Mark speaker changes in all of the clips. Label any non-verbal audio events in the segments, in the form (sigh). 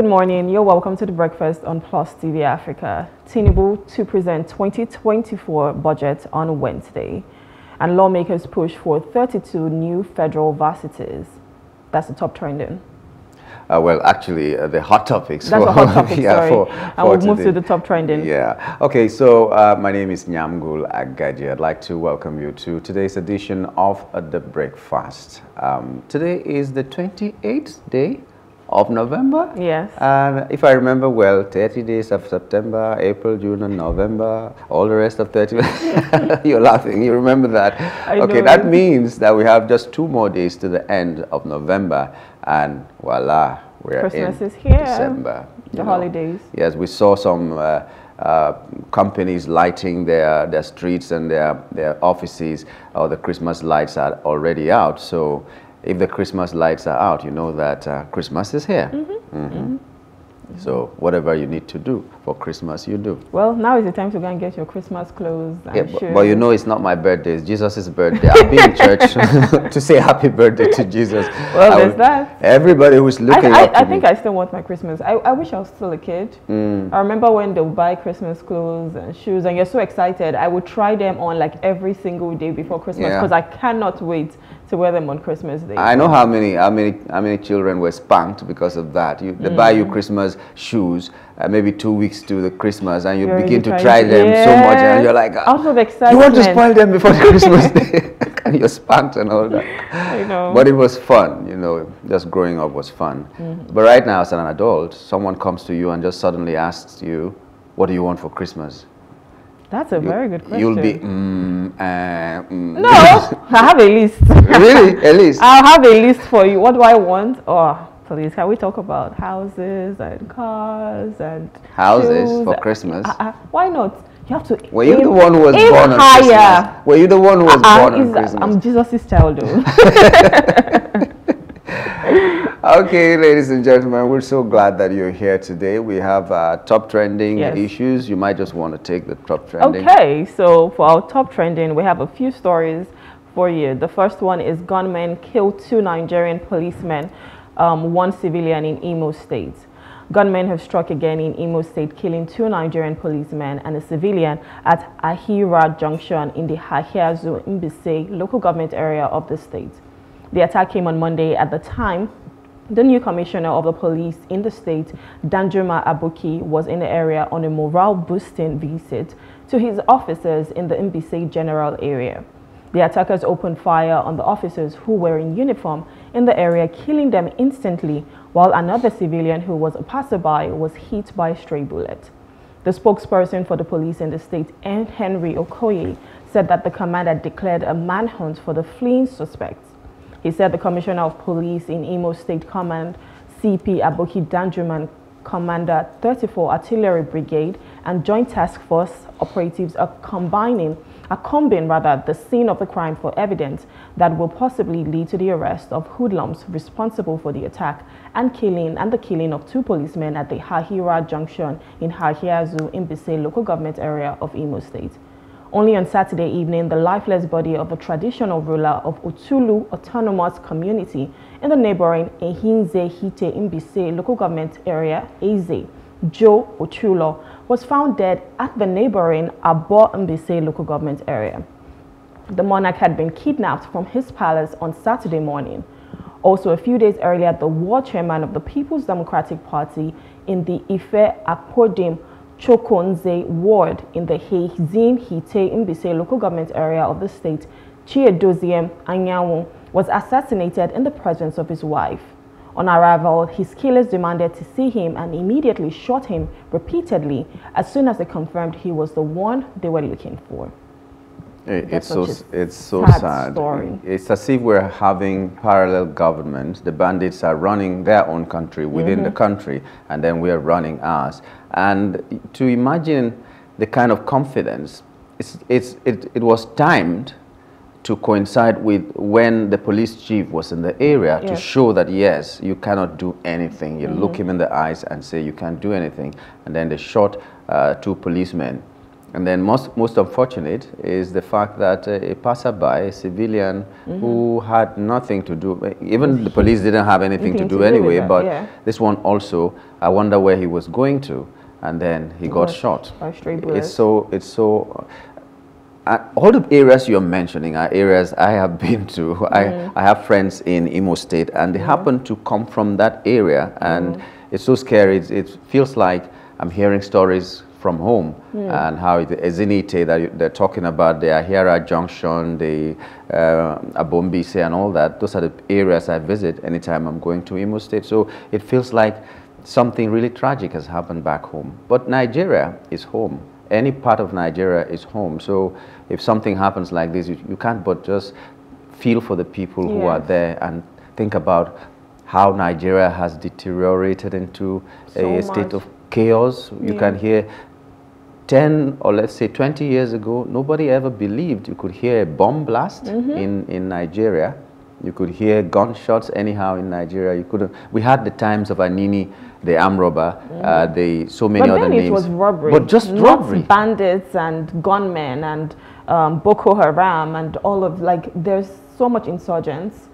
Speaker 1: Good morning. You're welcome to the breakfast on Plus TV Africa. Tinubu to present 2024 budget on Wednesday. And lawmakers push for 32 new federal varsities. That's the top trending.
Speaker 2: Uh, well, actually, uh, the hot topics.
Speaker 1: That's a hot topic, (laughs) yeah, sorry. For, and we'll today. move to the top trending.
Speaker 2: Yeah. Okay, so uh, my name is Nyamgul Agaji. I'd like to welcome you to today's edition of uh, The Breakfast. Um, today is the 28th day of November.
Speaker 1: Yes.
Speaker 2: And if I remember well, 30 days of September, April, June, and November, all the rest of 30. (laughs) You're laughing. You remember that.
Speaker 1: I
Speaker 2: okay, know. that means that we have just two more days to the end of November, and voila, we're
Speaker 1: Christmas
Speaker 2: in
Speaker 1: is here.
Speaker 2: December.
Speaker 1: The know. holidays.
Speaker 2: Yes, we saw some. Uh, uh, companies lighting their, their streets and their, their offices, or the Christmas lights are already out. So if the Christmas lights are out, you know that uh, Christmas is here. Mm -hmm. Mm -hmm. So whatever you need to do for Christmas, you do.
Speaker 1: Well, now is the time to go and get your Christmas clothes.
Speaker 2: yeah, but, but, you know it's not my birthday; it's Jesus' birthday. I'll be in (laughs) church (laughs) to say happy birthday to Jesus.
Speaker 1: Well, there's that.
Speaker 2: Everybody who's looking
Speaker 1: I,
Speaker 2: I,
Speaker 1: I think I still want my Christmas. I, I wish I was still a kid. Mm. I remember when they would buy Christmas clothes and shoes, and you're so excited. I would try them on like every single day before Christmas because yeah. I cannot wait to wear them on Christmas Day.
Speaker 2: I know how many how many how many children were spanked because of that. You, they mm. buy you Christmas shoes, uh, maybe two weeks to the Christmas, and you you're begin to try them yes. so much, and you're like,
Speaker 1: out of excitement.
Speaker 2: You want to spoil them before the Christmas (laughs) Day, (laughs) and you're spanked and all that.
Speaker 1: I know.
Speaker 2: But it was fun, you know. Just growing up was fun. Mm. But right now, as an adult, someone comes to you and just suddenly asks you, "What do you want for Christmas?"
Speaker 1: That's a you, very good question.
Speaker 2: You'll be, mm, uh, mm.
Speaker 1: No, I have a list. (laughs)
Speaker 2: really? A list?
Speaker 1: I'll have a list for you. What do I want? Oh, please, can we talk about houses and cars and
Speaker 2: Houses
Speaker 1: shoes?
Speaker 2: for Christmas?
Speaker 1: Uh, uh, why not? You have to
Speaker 2: Were you the one who was born on Christmas? Were you the one who was uh, born on Christmas?
Speaker 1: I'm Jesus' child, though. (laughs)
Speaker 2: okay, ladies and gentlemen, we're so glad that you're here today. We have uh, top trending
Speaker 1: yes.
Speaker 2: issues. You might just want to take the top trending.
Speaker 1: Okay, so for our top trending, we have a few stories for you. The first one is gunmen kill two Nigerian policemen, um, one civilian in Imo State. Gunmen have struck again in Imo State, killing two Nigerian policemen and a civilian at Ahiara Junction in the Ahiazu Mbise local government area of the state. The attack came on Monday at the time the new commissioner of the police in the state, Danjuma Aboki, was in the area on a morale-boosting visit to his officers in the Mbise general area. The attackers opened fire on the officers who were in uniform in the area, killing them instantly, while another civilian who was a passerby was hit by a stray bullet. The spokesperson for the police in the state, Henry Okoye, said that the commander declared a manhunt for the fleeing suspects. He said the Commissioner of Police in Imo State Command, CP Aboki Danjuma, Commander 34 Artillery Brigade and Joint Task Force operatives are combining, are combing rather the scene of the crime for evidence that will possibly lead to the arrest of hoodlums responsible for the attack and killing and the killing of two policemen at the Ahiara Junction in Ahiazu Mbise local government area of Imo State. Only on Saturday evening, the lifeless body of a traditional ruler of Utulu Autonomous Community in the neighboring Ehinze Hite Imbise local government area, Eze, Joe Ochulo, was found dead at the neighboring Aboh Mbise local government area. The monarch had been kidnapped from his palace on Saturday morning. Also, a few days earlier, the war chairman of the People's Democratic Party in the Ife Akodim Chokonze ward in the Ezinihitte Mbise local government area of the state, Chiedoziem Anyanwu, was assassinated in the presence of his wife. On arrival, his killers demanded to see him and immediately shot him repeatedly as soon as they confirmed he was the one they were looking for.
Speaker 2: It's so, it's so sad. sad.
Speaker 1: Story.
Speaker 2: It's as if we're having parallel governments. The bandits are running their own country within mm -hmm. the mm-hmm. country, and then we are running ours. And to imagine the kind of confidence, it's, it's, it, it was timed to coincide with when the police chief was in the area yes. to show that yes, you cannot do anything. You mm -hmm. look him in the eyes and say you can't do anything. And then they shot uh, two policemen And then most, most unfortunate is the fact that uh, a passerby, a civilian mm -hmm. who had nothing to do, even the police didn't have anything to do to anyway, do but yeah. this one also, I wonder where he was going to. And then he got shot.
Speaker 1: By stray bullets.
Speaker 2: It's so, it's so, all the areas you're mentioning are areas I have (laughs) been to. Mm. I, I have friends in Imo State and they mm. happen to come from that area and mm. it's so scary. It's, it feels like I'm hearing stories from home mm. and how the Ezinihitte that they're talking about, the Ahira Junction, the uh, Aboh Mbise and all that, those are the areas I visit anytime I'm going to Imo State. So it feels like something really tragic has happened back home. But Nigeria is home. Any part of Nigeria is home. So if something happens like this, you, you can't but just feel for the people yes. who are there and think about how Nigeria has deteriorated into so a much. state of chaos. You yeah. can hear 10 or let's say 20 years ago, nobody ever believed you could hear a bomb blast mm -hmm. in, in Nigeria. You could hear gunshots anyhow in Nigeria. You couldn't. We had the times of Anini, the arm robber, mm. uh, the so many
Speaker 1: but
Speaker 2: other
Speaker 1: then
Speaker 2: names.
Speaker 1: it was robbery.
Speaker 2: But just
Speaker 1: Not
Speaker 2: robbery.
Speaker 1: bandits and gunmen and um, Boko Haram and all of like. There's so much insurgents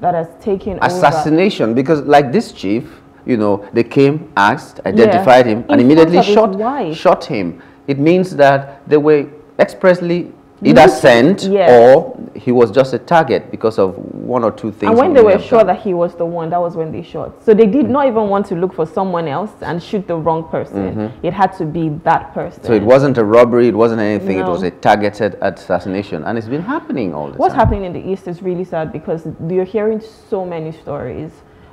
Speaker 1: that has taken
Speaker 2: assassination over. because like this chief, you know, they came, asked, identified yeah. him, and immediately shot shot him it means that they were expressly either sent yes. or he was just a target because of one or two things.
Speaker 1: And when they were sure done. that he was the one, that was when they shot. So they did mm not even want to look for someone else and shoot the wrong person. Mm -hmm. It had to be that person.
Speaker 2: So it wasn't a robbery, it wasn't anything, no. it was a targeted assassination. And it's been happening all the
Speaker 1: What's
Speaker 2: time.
Speaker 1: happening in the East is really sad because you're hearing so many stories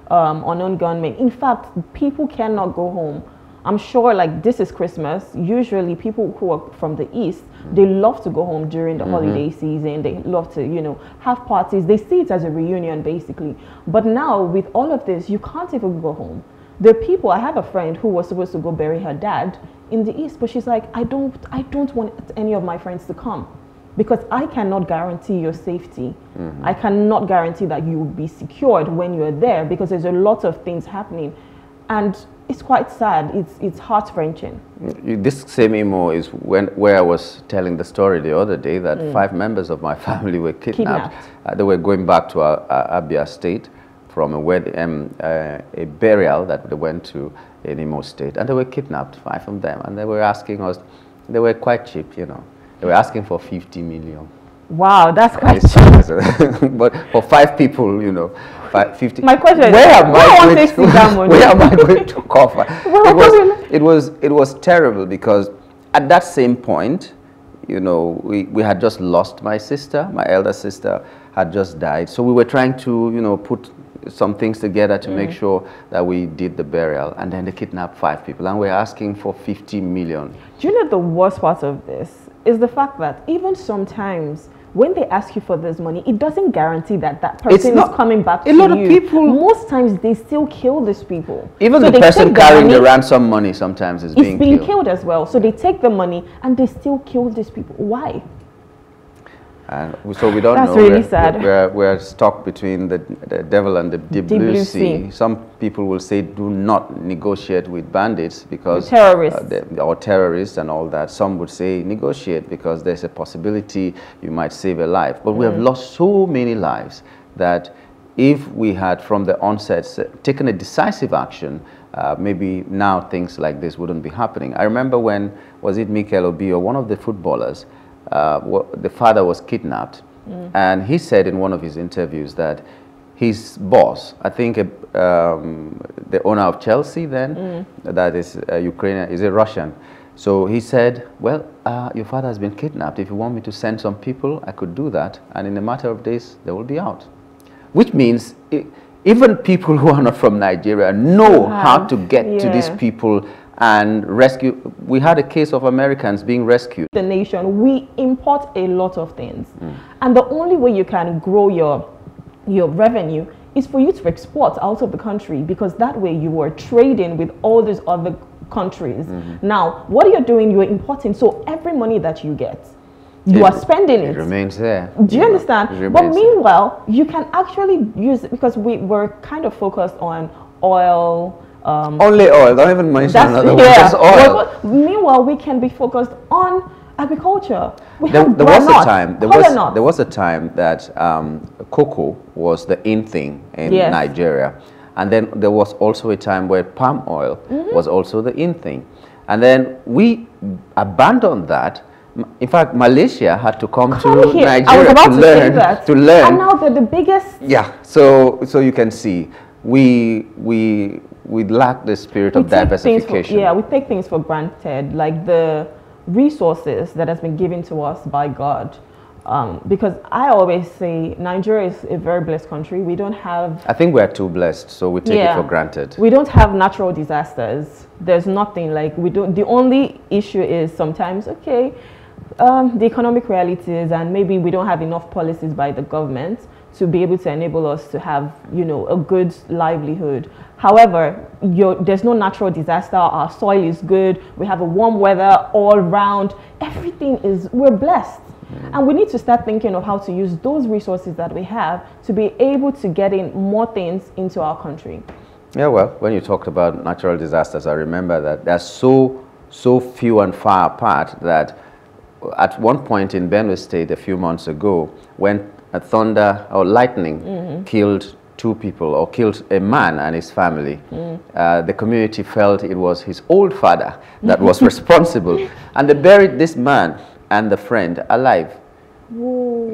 Speaker 1: um, on gunmen. In fact, people cannot go home I'm sure like this is Christmas. Usually people who are from the East, they love to go home during the mm -hmm. holiday season. They love to, you know, have parties. They see it as a reunion basically. But now with all of this, you can't even go home. There are people, I have a friend who was supposed to go bury her dad in the East, but she's like, I don't, I don't want any of my friends to come because I cannot guarantee your safety. Mm -hmm. I cannot guarantee that you will be secured when you're there because there's a lot of things happening. And it's quite sad. It's, it's heart wrenching.
Speaker 2: This same Imo is when, where I was telling the story the other day that mm. five members of my (laughs) family were kidnapped. kidnapped. Uh, they were going back to uh, uh, Abia State from a, wedding, um, uh, a burial that they went to in Imo State. And they were kidnapped, five of them. And they were asking us, they were quite cheap, you know. They were asking for 50 million.
Speaker 1: Wow, that's quite cheap. (laughs)
Speaker 2: but for five people, you know, five, 50.
Speaker 1: My question
Speaker 2: where
Speaker 1: is, (laughs)
Speaker 2: am I going to, (laughs) where am I going to cover? it, was, it, was, it was terrible because at that same point, you know, we, we had just lost my sister. My elder sister had just died. So we were trying to, you know, put some things together to mm. make sure that we did the burial. And then they kidnapped five people. And we're asking for 50 million.
Speaker 1: Do you know the worst part of this? Is the fact that even sometimes when they ask you for this money, it doesn't guarantee that that person not, is coming back
Speaker 2: a lot of people
Speaker 1: most times they still kill these people.
Speaker 2: Even so the person carrying the, money, the, ransom money sometimes is being,
Speaker 1: being
Speaker 2: killed.
Speaker 1: killed as well. So they take the money and they still kill these people. Why
Speaker 2: and so we don't
Speaker 1: That's
Speaker 2: know.
Speaker 1: really
Speaker 2: we're,
Speaker 1: sad.
Speaker 2: We're, we're stuck between the, the devil and the deep, deep blue, sea. sea. Some people will say do not negotiate with bandits because...
Speaker 1: terrorists. Uh,
Speaker 2: or terrorists and all that. Some would say negotiate because there's a possibility you might save a life. But mm. we have mm. lost so many lives that if we had from the onset taken a decisive action, uh, maybe now things like this wouldn't be happening. I remember when, was it Mikel Obi or one of the footballers, uh, the father was kidnapped. Mm. And he said in one of his interviews that his boss, I think um, the owner of Chelsea then, mm. that is uh, Ukrainian, is a Russian. So he said, well, uh, your father has been kidnapped. If you want me to send some people, I could do that. And in a matter of days, they will be out. Which means it, even people (laughs) who are not from Nigeria know how to get yeah. to these people and rescue. We had a case of Americans being rescued.
Speaker 1: The nation, we import a lot of things. Mm. And the only way you can grow your, your revenue is for you to export out of the country because that way you are trading with all these other countries. Mm -hmm. Now, what you're doing, you're importing. So every money that you get, you it, are spending it.
Speaker 2: It remains there.
Speaker 1: Do you understand? But meanwhile, you can actually use it because we were kind of focused on oil,
Speaker 2: um, Only oil. Don't even mention another
Speaker 1: yeah.
Speaker 2: Just oil.
Speaker 1: But, meanwhile, we can be focused on agriculture. We
Speaker 2: There, there was a time. There was there was a time that um, cocoa was the in thing in
Speaker 1: Yes.
Speaker 2: Nigeria, and then there was also a time where palm oil
Speaker 1: Mm-hmm.
Speaker 2: was also the in thing, and then we abandoned that. In fact, Malaysia had to come,
Speaker 1: Come
Speaker 2: to
Speaker 1: here. I was
Speaker 2: Nigeria
Speaker 1: about
Speaker 2: to
Speaker 1: to
Speaker 2: learn
Speaker 1: that.
Speaker 2: to learn.
Speaker 1: And now they're the biggest.
Speaker 2: yeah, so so you can see we we we lack the spirit
Speaker 1: we
Speaker 2: of
Speaker 1: things for-
Speaker 2: diversification.
Speaker 1: yeah, we take things for granted, like the resources that has been given to us by God. Um, because I always say Nigeria is a very blessed country. We don't have
Speaker 2: I think we are too blessed, so we take it for granted.
Speaker 1: We don't have natural disasters. There's nothing like we don't. The only issue is sometimes okay, um, the economic realities, and maybe we don't have enough policies by the government to be able to enable us to have you know a good livelihood. However, there's no natural disaster. Our soil is good. We have a warm weather all round. Everything is we're blessed. Mm. And we need to start thinking of how to use those resources that we have to be able to get in more things into our country.
Speaker 2: Yeah, well, when you talked about natural disasters, I remember that they're so, so few and far apart that at one point in Benue State a few months ago, when a thunder or lightning killed two people or killed a man and his family, uh, the community felt it was his old father that was (laughs) responsible. And they buried this man and the friend alive.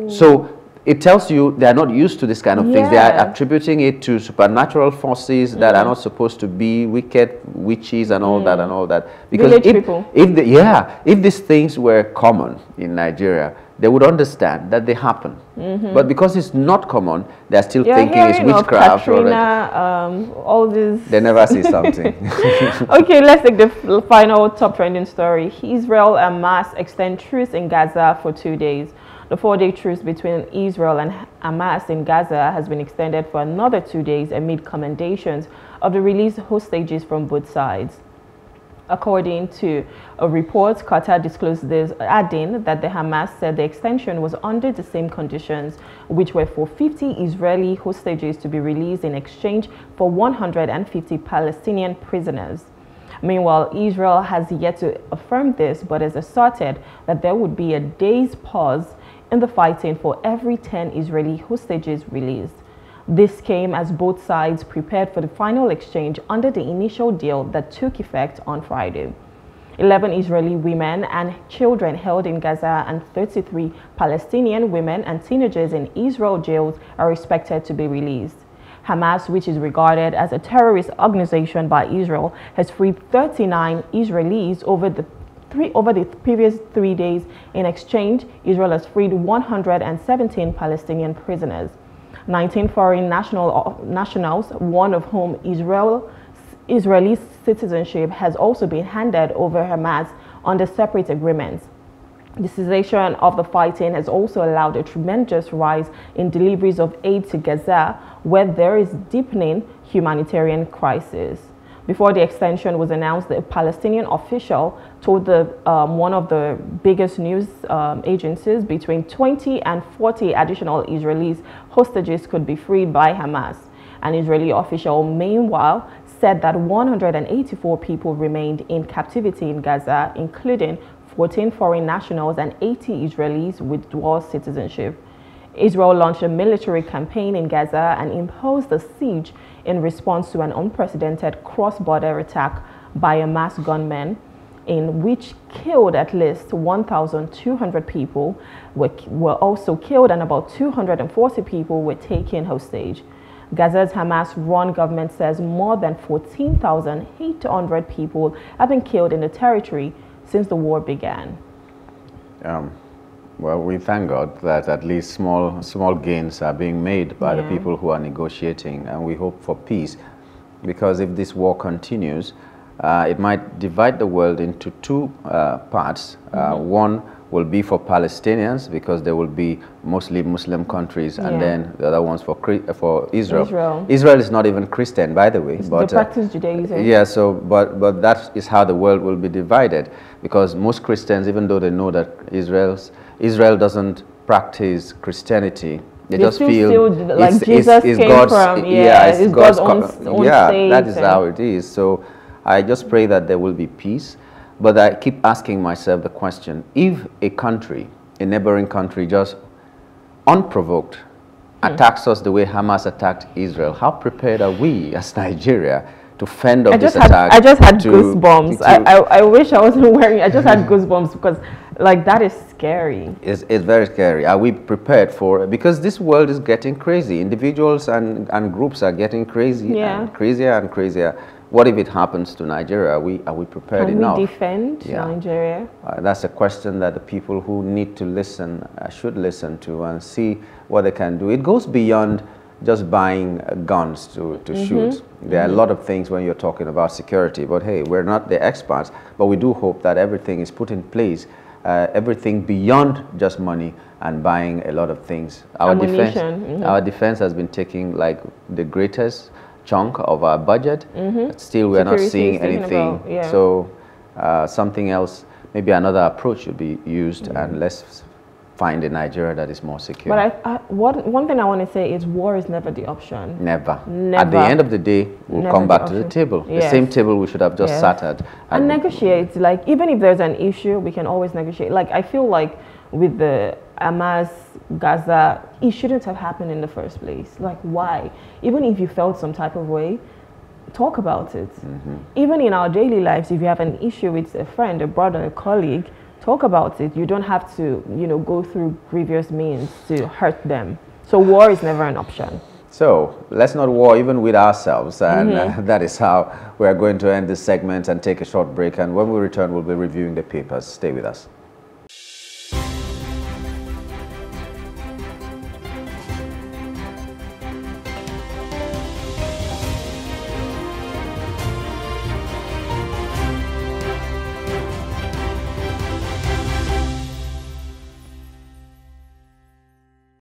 Speaker 2: So it tells you they are not used to this kind of things. They are attributing it to supernatural forces that are mm. not supposed to be wicked witches and all that mm. and all that.
Speaker 1: Village
Speaker 2: if,
Speaker 1: people.
Speaker 2: if the, yeah, if these things were common in Nigeria, they would understand that they happen. Mm-hmm. But because it's not common, they're still
Speaker 1: You're
Speaker 2: thinking it's witchcraft. Or
Speaker 1: Katrina, um, all this.
Speaker 2: they never see something. (laughs)
Speaker 1: okay, let's take the final top trending story. Israel and Hamas extend truce in Gaza for two days. The four-day truce between Israel and Hamas in Gaza has been extended for another two days amid commendations of the released hostages from both sides. According to a report, Qatar disclosed this, adding that the Hamas said the extension was under the same conditions, which were for 50 Israeli hostages to be released in exchange for 150 Palestinian prisoners. Meanwhile, Israel has yet to affirm this, but has asserted that there would be a day's pause in the fighting for every 10 Israeli hostages released. This came as both sides prepared for the final exchange under the initial deal that took effect on Friday. 11 Israeli women and children held in Gaza and 33 Palestinian women and teenagers in Israel jails are expected to be released. Hamas, which is regarded as a terrorist organization by Israel, has freed 39 Israelis over the three over the previous three days. In exchange, Israel has freed 117 Palestinian prisoners. 19 foreign national, uh, nationals, one of whom Israel, Israeli citizenship, has also been handed over Hamas under separate agreements. The cessation of the fighting has also allowed a tremendous rise in deliveries of aid to Gaza, where there is deepening humanitarian crisis. Before the extension was announced, the Palestinian official told the, um, one of the biggest news um, agencies between 20 and 40 additional Israelis hostages could be freed by Hamas. An Israeli official, meanwhile, said that 184 people remained in captivity in Gaza, including 14 foreign nationals and 80 Israelis with dual citizenship. Israel launched a military campaign in Gaza and imposed a siege in response to an unprecedented cross-border attack by a mass gunmen in which killed at least 1,200 people, were, were also killed and about 240 people were taken hostage. Gaza's Hamas-run government says more than 14,800 people have been killed in the territory since the war began.
Speaker 2: Um, well, we thank God that at least small, small gains are being made by the people who are negotiating, and we hope for peace. Because if this war continues, uh, it might divide the world into two uh, parts. Uh, One will be for Palestinians because there will be mostly Muslim countries, and then the other ones for for Israel.
Speaker 1: Israel.
Speaker 2: Israel is not even Christian, by the way.
Speaker 1: they
Speaker 2: but uh,
Speaker 1: practice Judaism.
Speaker 2: yeah, so but but that is how the world will be divided because most Christians, even though they know that Israel's Israel doesn't practice Christianity, they,
Speaker 1: They
Speaker 2: just feel
Speaker 1: feel like Jesus came from- yeah,
Speaker 2: it's
Speaker 1: it's God's
Speaker 2: co-
Speaker 1: own- own
Speaker 2: yeah, that is how it is. So I just pray that there will be peace. But I keep asking myself the question, if a country, a neighboring country, just unprovoked hmm. attacks us the way Hamas attacked Israel, how prepared are we as Nigeria to fend off this
Speaker 1: had,
Speaker 2: attack?
Speaker 1: I just had to, goosebumps. To, I, I, I, wish I wasn't (laughs) wearing I just had (laughs) goosebumps because like that is scary.
Speaker 2: It's, it's very scary. Are we prepared for Because this world is getting crazy. Individuals and, and groups are getting crazy yeah. and crazier and crazier. What if it happens to Nigeria? Are we, are we prepared
Speaker 1: Can
Speaker 2: enough?
Speaker 1: Can we defend yeah. Nigeria?
Speaker 2: Uh, that's a question that the people who need to listen uh, should listen to and see what they can do. It goes beyond just buying uh, guns to, to mm -hmm. shoot. There are a mm-hmm. lot of things when you're talking about security, but hey, we're not the experts, but we do hope that everything is put in place, uh, everything beyond just money and buying a lot of things.
Speaker 1: Our defense, mm
Speaker 2: -hmm. our defense has been taking like the greatest chunk of our budget. Mm-hmm. Still, we're not seeing anything. About, yeah. So uh, something else, maybe another approach should be used and mm-hmm. let's find a Nigeria that is more secure.
Speaker 1: But I, I, what, one thing I want to say is war is never the option.
Speaker 2: Never. Never. At the end of the day, we'll never come back to the table. Yes. The same table we should have just yes. sat at.
Speaker 1: And, and negotiate. Like, even if there's an issue, we can always negotiate. Like, I feel like with the Hamas, Gaza, it shouldn't have happened in the first place. Like, why? Even if you felt some type of way, talk about it. Mm -hmm. Even in our daily lives, if you have an issue with a friend, a brother, a colleague, talk about it. You don't have to, you know, go through grievous means to hurt them. So war is never an option.
Speaker 2: So let's not war even with ourselves. And mm -hmm. uh, (laughs) that is how we are going to end this segment and take a short break. And when we return, we'll be reviewing the papers. Stay with us.